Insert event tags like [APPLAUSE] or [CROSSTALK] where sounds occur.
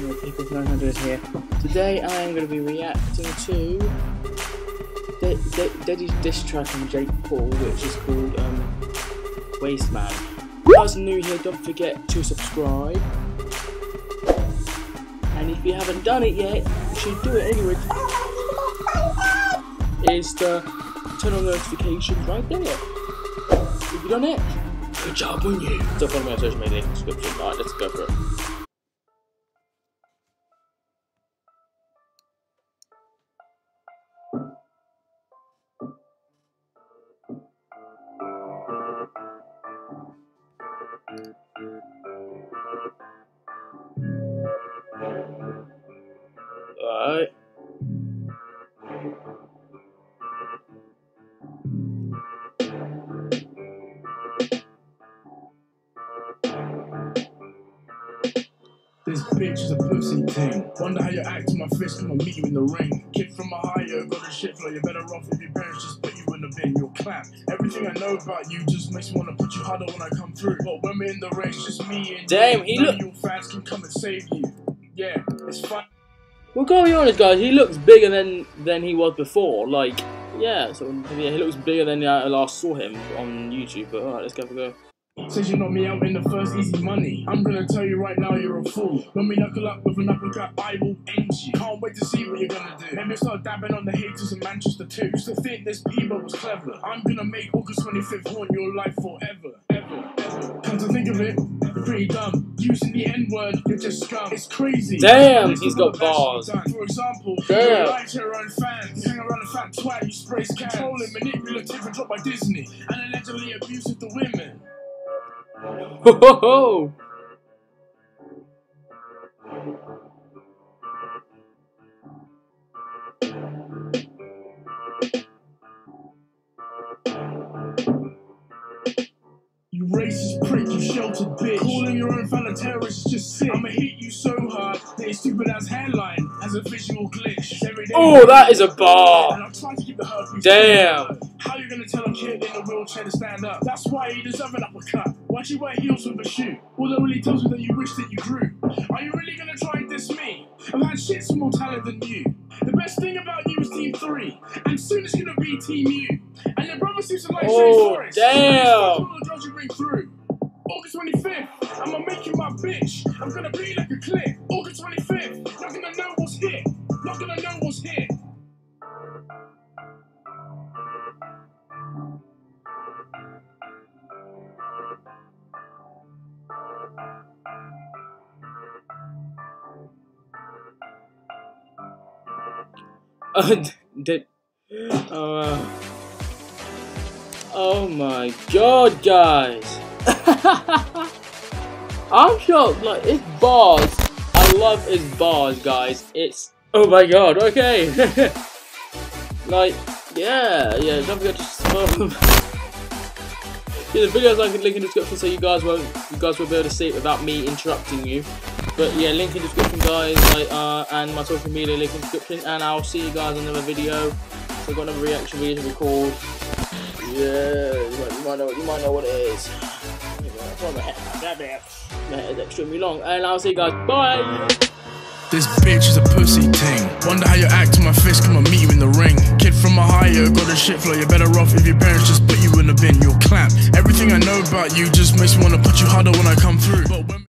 David here. Today I am going to be reacting to De De Deji's diss track on Jake Paul, which is called um, Wasteman. If you guys are new here, don't forget to subscribe. And if you haven't done it yet, you should do it anyway. Is to turn on notifications right there. Have you done it? Good job on you. So follow me on social media in the description. Alright, let's go for it. Bitch is a pussy thing. Wonder how you act to my fist, come and meet you in the ring. Kid from Ohio, got a shit flow, you're better off if your parents just put you in the bin, you're clap. Everything I know about you just makes me wanna put you harder when I come through. But when we're in the it's just me and Damn, he look- your fans can come and save you. Yeah, it's fine. Well, gotta be honest, guys. He looks bigger than than he was before. Like, yeah. So yeah, he looks bigger than uh, I last saw him on YouTube. But alright, let's go for a go. Says you knocked me out in the first easy money. I'm gonna tell you right now you're a fool. When we knuckle up with an uppercut, I will end you. Can't wait to see what you're gonna do. Maybe start dabbing on the haters in Manchester too. Used to think this Bieber was clever. I'm gonna make August 25th haunt your life forever, ever, ever. Come to think of it, you're pretty dumb. Using the N word, you're just scum. It's crazy. Damn, he's got what the best bars. For example, Damn. lie your own fans. You hang around a fat twat, you sprays cans. Controlling, manipulative, and dropped by Disney. And allegedly abusive to women. Ho ho ho! You racist prick, you sheltered bitch. Calling your own fan a terrorist is just sick. I'ma hit you so hard that your stupid ass hairline has a visual glitch. Every day Oh, that is a bar. And I'm trying to keep the herpes. Damn. How you gonna tell a kid in a wheelchair to stand up? That's why he deserves an uppercut. You wear heels with a shoe? All that really tells me that you wish that you grew. Are you really gonna try and diss me? I've had shits more talent than you. The best thing about you is Team 3, and soon it's gonna be Team U. And your brother seems to like Oh, Forrest. damn. All the girls you bring through. August 25th, I'ma make you my bitch. I'm gonna be like a clip. August 25th, not gonna know [LAUGHS] Uh, did. Uh, oh my god, guys! [LAUGHS] I'm shocked. Like it's bars. I love his bars, guys. It's oh my god. Okay. [LAUGHS] like yeah, yeah. Don't forget to subscribe. yeah, the videos I can link in the description so you guys won't you guys will be able to see it without me interrupting you. But yeah, link in the description, guys, like, uh, and my social media link in the description, and I'll see you guys in another video. So I've got another reaction video to record. Yeah, you might, you might know, you might know what it is. My hair is extremely long, and I'll see you guys. Bye. This bitch is a pussy ting. Wonder how you act to my fist, come and meet you in the ring. Kid from Ohio, got a shit flow, you're better off if your parents just put you in the bin, you're clap. Everything I know about you just makes me wanna put you harder when I come through. But when